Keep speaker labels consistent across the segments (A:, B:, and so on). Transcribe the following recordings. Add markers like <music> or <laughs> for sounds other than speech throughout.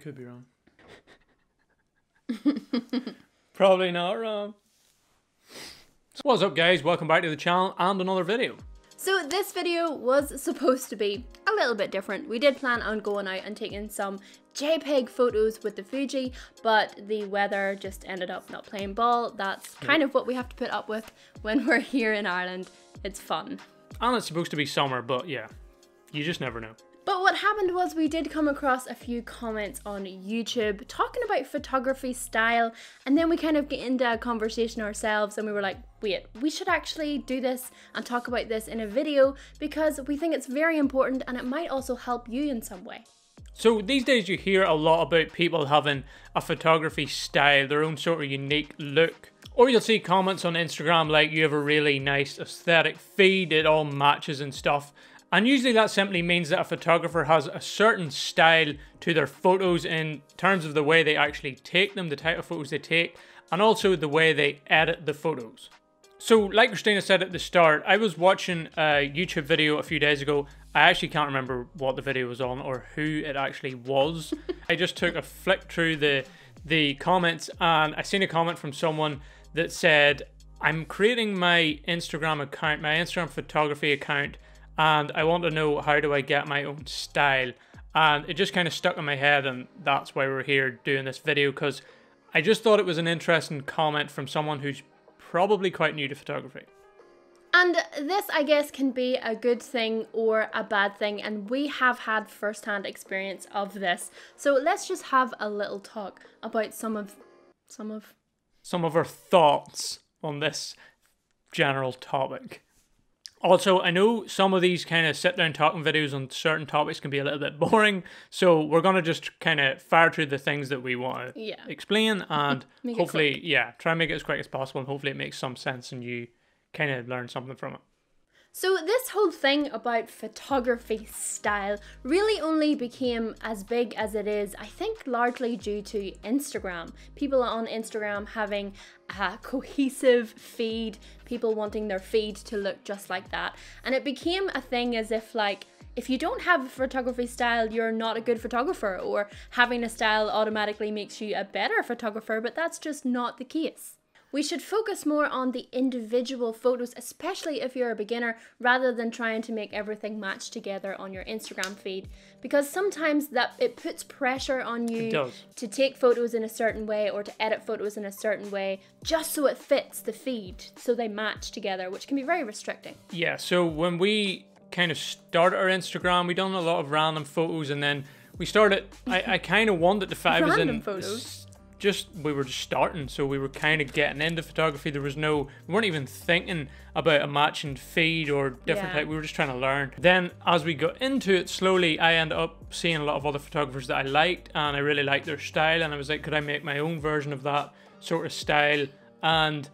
A: could be wrong. <laughs> Probably not wrong. So what's up guys, welcome back to the channel and another video.
B: So this video was supposed to be a little bit different. We did plan on going out and taking some JPEG photos with the Fuji, but the weather just ended up not playing ball. That's kind of what we have to put up with when <laughs> we're here in Ireland. It's fun.
A: And it's supposed to be summer, but yeah, you just never know.
B: But what happened was we did come across a few comments on YouTube talking about photography style, and then we kind of get into a conversation ourselves and we were like, wait, we should actually do this and talk about this in a video because we think it's very important and it might also help you in some way.
A: So these days you hear a lot about people having a photography style, their own sort of unique look. Or you'll see comments on Instagram like you have a really nice aesthetic feed, it all matches and stuff. And usually that simply means that a photographer has a certain style to their photos in terms of the way they actually take them, the type of photos they take, and also the way they edit the photos. So like Christina said at the start, I was watching a YouTube video a few days ago. I actually can't remember what the video was on or who it actually was. <laughs> I just took a flick through the the comments and I seen a comment from someone that said, I'm creating my Instagram account, my Instagram photography account and I want to know how do I get my own style. And it just kind of stuck in my head, and that's why we're here doing this video because I just thought it was an interesting comment from someone who's probably quite new to photography.
B: And this, I guess, can be a good thing or a bad thing, and we have had first-hand experience of this. So let's just have a little talk about some of, some of,
A: some of our thoughts on this general topic. Also, I know some of these kind of sit down talking videos on certain topics can be a little bit <laughs> boring, so we're gonna just kind of fire through the things that we want to
B: Yeah.
A: explain, and hopefully, yeah, try and make it as quick as possible, and hopefully it makes some sense and you kind of learn something from it.
B: So this whole thing about photography style really only became as big as it is, I think largely due to Instagram. People on Instagram having a cohesive feed, people wanting their feed to look just like that. And it became a thing as if like if you don't have a photography style, you're not a good photographer, or having a style automatically makes you a better photographer, but that's just not the case. We should focus more on the individual photos, especially if you're a beginner, rather than trying to make everything match together on your Instagram feed. Because sometimes that it puts pressure on you to take photos in a certain way or to edit photos in a certain way, just so it fits the feed, so they match together, which can be very restricting.
A: Yeah, so when we kind of started our Instagram, we done a lot of random photos, and then we started. I, I kind of wanted was in
B: Random photos?
A: Just we were just starting, so we were kind of getting into photography. There was no, we weren't even thinking about a matching feed or different
B: Yeah.
A: type. We were just trying to learn. Then as we got into it slowly, I ended up seeing a lot of other photographers that I liked, and I really liked their style. And I was like, could I make my own version of that sort of style? And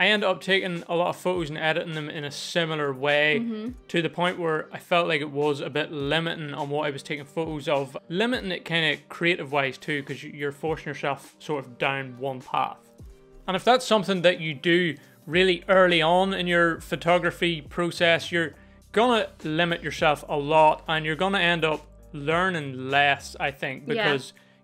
A: I ended up taking a lot of photos and editing them in a similar way mm-hmm. to the point where I felt like it was a bit limiting on what I was taking photos of. Limiting it kind of creative wise too, because you're forcing yourself sort of down one path. And if that's something that you do really early on in your photography process, you're gonna limit yourself a lot and you're gonna end up learning less, I think,
B: Yeah.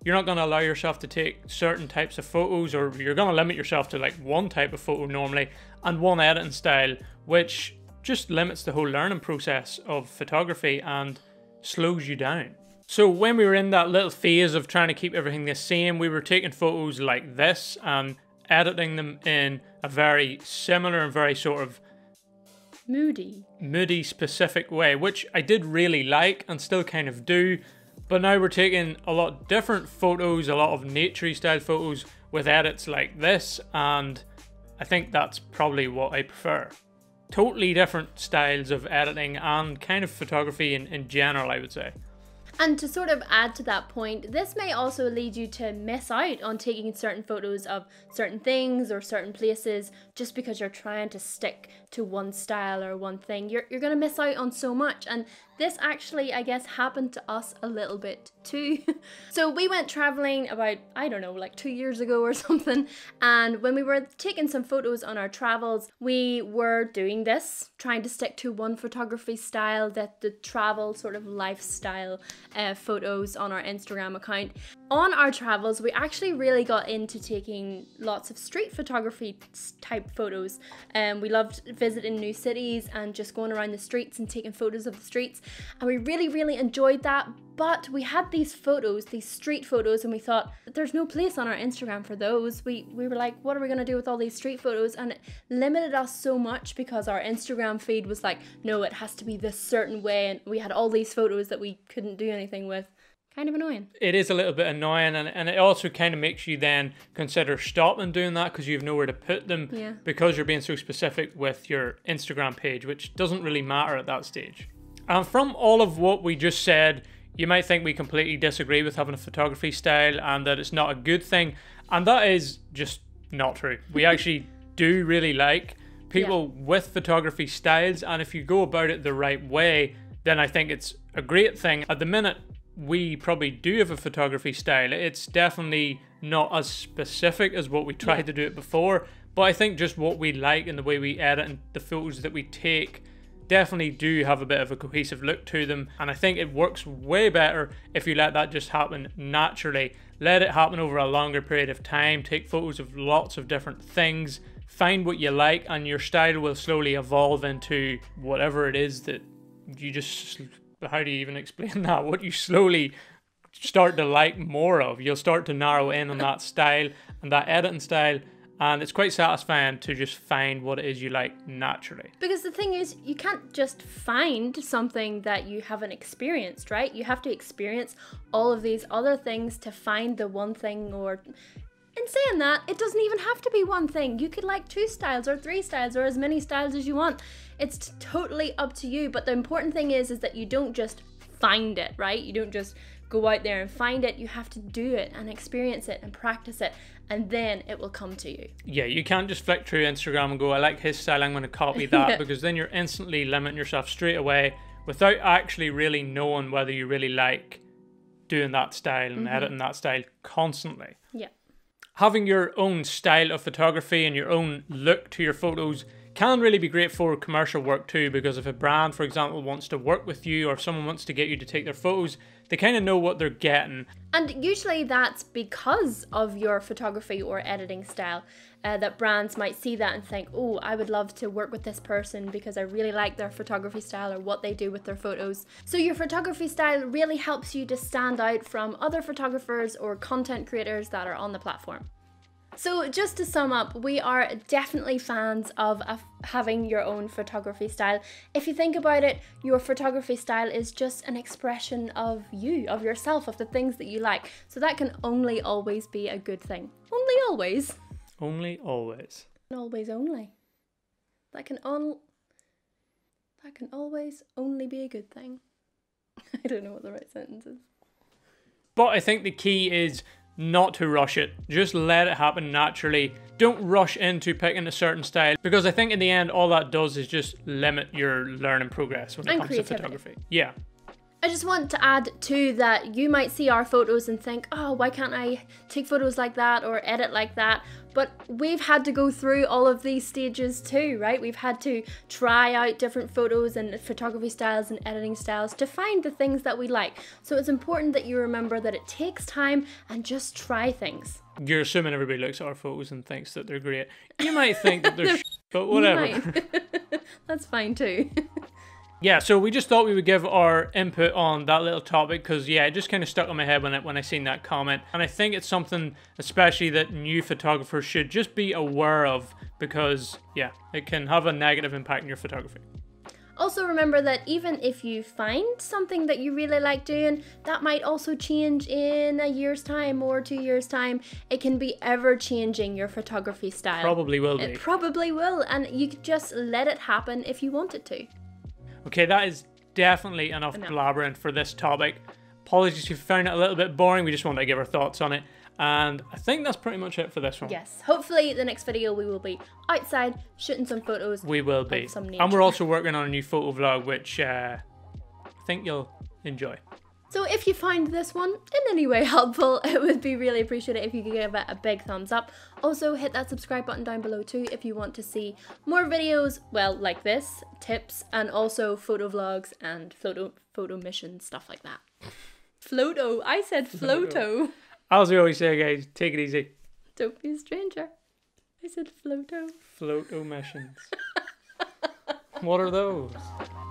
A: You're not going to allow yourself to take certain types of photos or you're going to limit yourself to like one type of photo normally and one editing style which just limits the whole learning process of photography and slows you down so when we were in that little phase of trying to keep everything the same we were taking photos like this and editing them in a very similar and very sort of
B: Moody.
A: moody specific way, which I did really like and still kind of do. But now we're taking a lot different photos, a lot of naturey style photos with edits like this, and I think that's probably what I prefer. Totally different styles of editing and kind of photography in, in general, I would say.
B: And to sort of add to that point, this may also lead you to miss out on taking certain photos of certain things or certain places just because you're trying to stick to one style or one thing. You're, you're going to miss out on so much. And this actually, I guess, happened to us a little bit too. <laughs> so we went traveling about, I don't know, like two years ago or <laughs> something. And when we were taking some photos on our travels, we were doing this, trying to stick to one photography style that the travel sort of lifestyle uh, photos on our Instagram account. On our travels, we actually really got into taking lots of street photography type photos. Um, we loved visiting new cities and just going around the streets and taking photos of the streets. And we really, really enjoyed that. But we had these photos, these street photos, and we thought there's no place on our Instagram for those. We we were like, what are we gonna do with all these street photos? And it limited us so much because our Instagram feed was like, no, it has to be this certain way, and we had all these photos that we couldn't do anything with kind of annoying.
A: It is a little bit annoying, and, and it also kind of makes you then consider stopping doing that because you have nowhere to put them
B: Yeah.
A: because you're being so specific with your Instagram page, which doesn't really matter at that stage. And from all of what we just said, you might think we completely disagree with having a photography style and that it's not a good thing, and that is just not true. We <laughs> actually do really like people with photography styles, and if you go about it the right way, then I think it's a great thing. At the minute, we probably do have a photography style. It's definitely not as specific as what we tried
B: Yeah.
A: to do it before, but I think just what we like and the way we edit and the photos that we take definitely do have a bit of a cohesive look to them. And I think it works way better if you let that just happen naturally. Let it happen over a longer period of time. Take photos of lots of different things. Find what you like, and your style will slowly evolve into whatever it is that you just how do you even <laughs> explain that what you slowly start to like more of you'll start to narrow in on that style and that editing style and it's quite satisfying to just find what it is you like naturally
B: Because the thing is, you can't just find something that you haven't experienced, right? You have to experience all of these other things to find the one thing or. In saying that, it doesn't even have to be one thing. You could like two styles or three styles or as many styles as you want. It's totally up to you. But the important thing is, is that you don't just find it, right? You don't just go out there and find it. You have to do it and experience it and practice it, and then it will come to you.
A: yeah you can't just flick through instagram and go i like his style i'm going to copy that <laughs>
B: Yeah.
A: because then you're instantly limiting yourself straight away without actually really knowing whether you really like doing that style and mm-hmm. editing that style constantly
B: Yeah.
A: having your own style of photography and your own look to your photos can really be great for commercial work too because if a brand for example wants to work with you or if someone wants to get you to take their photos they kind of know what they're getting
B: And usually that's because of your photography or editing style. Uh, that brands might see that and think, oh, I would love to work with this person because I really like their photography style or what they do with their photos. So, your photography style really helps you to stand out from other photographers or content creators that are on the platform. So, just to sum up, we are definitely fans of a, having your own photography style. If you think about it, your photography style is just an expression of you, of yourself, of the things that you like. So, that can only always be a good thing. Only always.
A: only always
B: Always only. That can on. That can always only be a good thing. <laughs> I don't know what the right sentence is.
A: But I think the key is not to rush it. Just let it happen naturally. Don't rush into picking a certain style because I think in the end all that does is just limit your learning progress when it
B: And
A: comes
B: creativity.
A: to photography. Yeah.
B: I just want to add too that you might see our photos and think, oh, why can't I take photos like that or edit like that? But we've had to go through all of these stages too, right? We've had to try out different photos and photography styles and editing styles to find the things that we like. So it's important that you remember that it takes time and just try things.
A: You're assuming everybody looks at our photos and thinks that they're great. You might think that they're <laughs> sh- but whatever. <laughs>
B: That's fine too. <laughs>
A: Yeah, so we just thought we would give our input on that little topic because yeah, it just kind of stuck in my head when it when I seen that comment, and I think it's something especially that new photographers should just be aware of because yeah, it can have a negative impact on your photography.
B: Also, remember that even if you find something that you really like doing, that might also change in a year's time or two years' time. It can be ever changing your photography style.
A: Probably will be.
B: It probably will, and you could just let it happen if you want it to.
A: Okay, that is definitely enough
B: Enough.
A: blabbering for this topic. Apologies if you found it a little bit boring. We just wanted to give our thoughts on it, and I think that's pretty much it for this one.
B: Yes, hopefully, the next video we will be outside shooting some photos.
A: We will be.
B: some
A: And we're also working on a new photo vlog, which uh, I think you'll enjoy.
B: So if you find this one in any way helpful, <laughs> it would be really appreciated if you could give it a big thumbs up. Also hit that subscribe button down below too if you want to see more videos, well, like this, tips, and also photo vlogs and photo photo missions, stuff like that. Floto. I said floto.
A: As we always say, guys, take it easy.
B: Don't be a stranger. I said floto.
A: Float missions. what are those? <laughs>